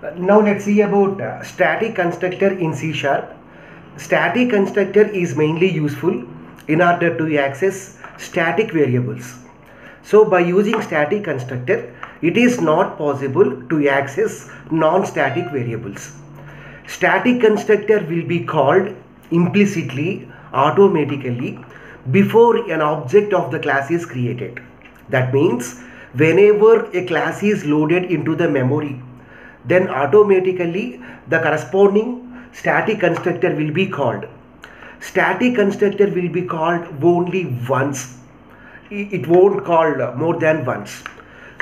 Now let's see about uh, static constructor in C sharp. Static constructor is mainly useful in order to access static variables. So by using static constructor, it is not possible to access non-static variables. Static constructor will be called implicitly, automatically before an object of the class is created. That means whenever a class is loaded into the memory, then automatically the corresponding static constructor will be called. Static constructor will be called only once. It won't call more than once.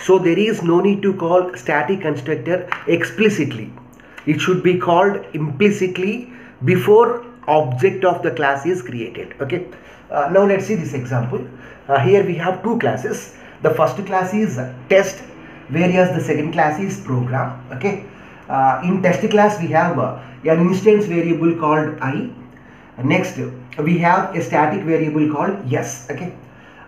So there is no need to call static constructor explicitly. It should be called implicitly before object of the class is created. Okay. Uh, now let's see this example. Uh, here we have two classes. The first class is test whereas the second class is program. Okay. Uh, in test class we have uh, an instance variable called i. next we have a static variable called s Okay.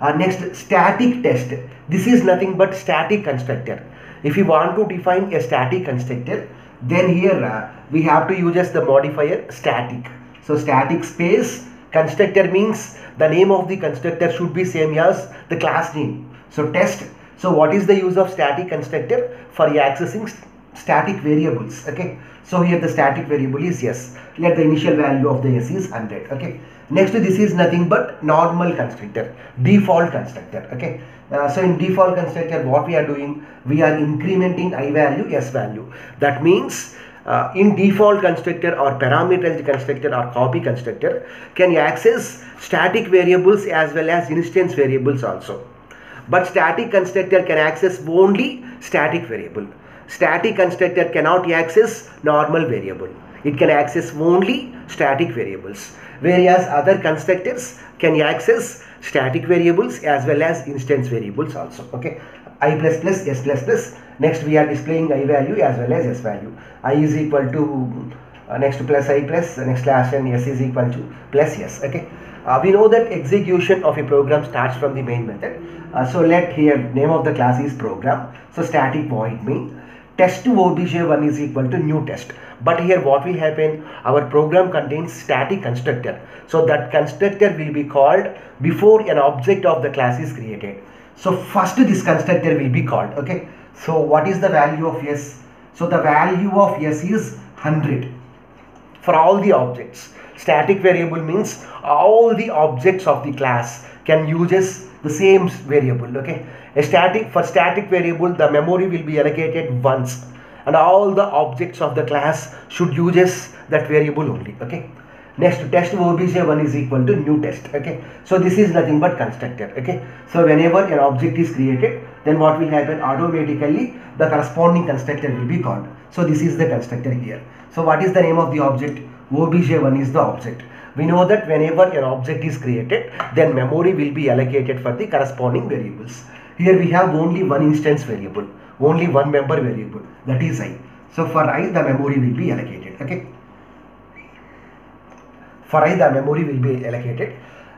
Uh, next static test. This is nothing but static constructor. If you want to define a static constructor then here uh, we have to use as the modifier static. So static space constructor means the name of the constructor should be same as the class name. So test. So what is the use of static constructor for accessing st static variables? Okay. So here the static variable is s. Let the initial value of the s is 100. Okay. Next to this is nothing but normal constructor, default constructor. Okay. Uh, so in default constructor what we are doing? We are incrementing i value, s value. That means uh, in default constructor or parameterized constructor or copy constructor can you access static variables as well as instance variables also. But static constructor can access only static variable. Static constructor cannot access normal variable. It can access only static variables. Whereas other constructors can access static variables as well as instance variables also. Okay. i plus plus s plus plus. Next we are displaying i value as well as s value. i is equal to uh, next plus i plus next slash and s is equal to plus s. Okay. Uh, we know that execution of a program starts from the main method. Uh, so let here name of the class is program. So static void main test to obj1 is equal to new test. But here what will happen? Our program contains static constructor. So that constructor will be called before an object of the class is created. So first this constructor will be called. Okay. So what is the value of s? So the value of s is 100 for all the objects. Static variable means all the objects of the class can use the same variable. Okay. A static for static variable the memory will be allocated once and all the objects of the class should use that variable only. Okay. Next test obj1 is equal to new test. Okay. So this is nothing but constructor. Okay. So whenever an object is created then what will happen automatically the corresponding constructor will be called. So this is the constructor here. So what is the name of the object? Obj1 is the object. We know that whenever an object is created then memory will be allocated for the corresponding variables. Here we have only one instance variable, only one member variable that is i. So for i the memory will be allocated. Okay. For i the memory will be allocated.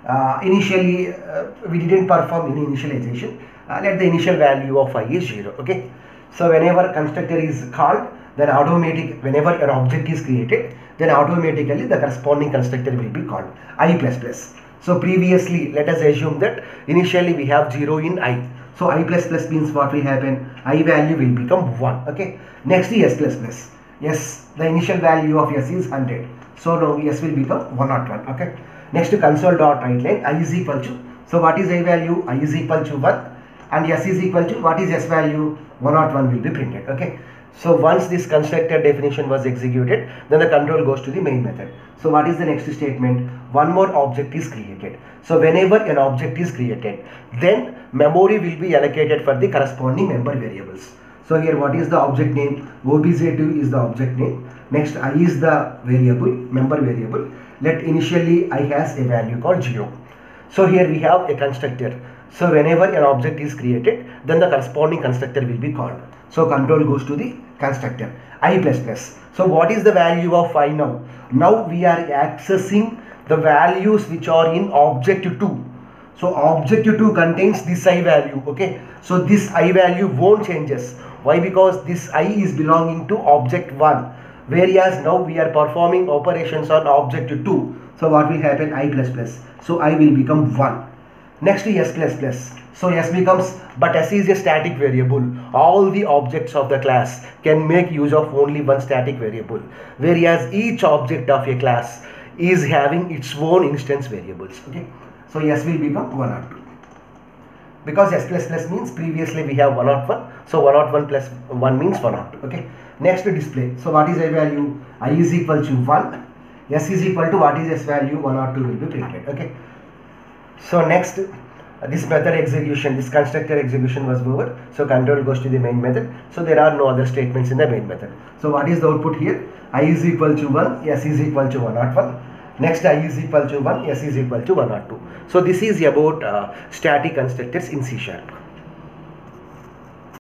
Uh, initially uh, we didn't perform any initialization. Uh, let the initial value of i is 0. Okay. So whenever constructor is called then automatic whenever an object is created then automatically the corresponding constructor will be called i plus plus. So previously let us assume that initially we have 0 in i. So i plus plus means what will happen? i value will become 1. Okay. Next is s plus plus. Yes, the initial value of s is 100. So now s will become 101. Okay. Next to console dot write line i is equal to. So what is i value? i is equal to 1 and s is equal to what is s value? 101 will be printed. Okay. So once this constructor definition was executed, then the control goes to the main method. So what is the next statement? One more object is created. So whenever an object is created, then memory will be allocated for the corresponding member variables. So here what is the object name? obj2 is the object name. Next i is the variable, member variable. Let initially i has a value called 0. So here we have a constructor. So whenever an object is created, then the corresponding constructor will be called. So control goes to the constructor i plus plus. So what is the value of i now? Now we are accessing the values which are in object 2. So object 2 contains this i value. Okay. So this i value won't changes. why because this i is belonging to object 1 whereas now we are performing operations on object 2 so what will happen i plus plus so i will become 1 next to s plus plus so s becomes but s is a static variable. All the objects of the class can make use of only one static variable whereas each object of a class is having its own instance variables okay? So s will become 1 or 2 because s plus plus means previously we have 101 so 101 plus 1 means 102 okay? Next to display. So what is a value? I is equal to one. 1 s is equal to what is s value? 1 or 2 will be printed okay so next this method execution this constructor execution was over. So control goes to the main method. So there are no other statements in the main method. So what is the output here? I is equal to 1 s is equal to 101 next i is equal to 1 s is equal to 1 or 2 so this is about uh, static constructors in c sharp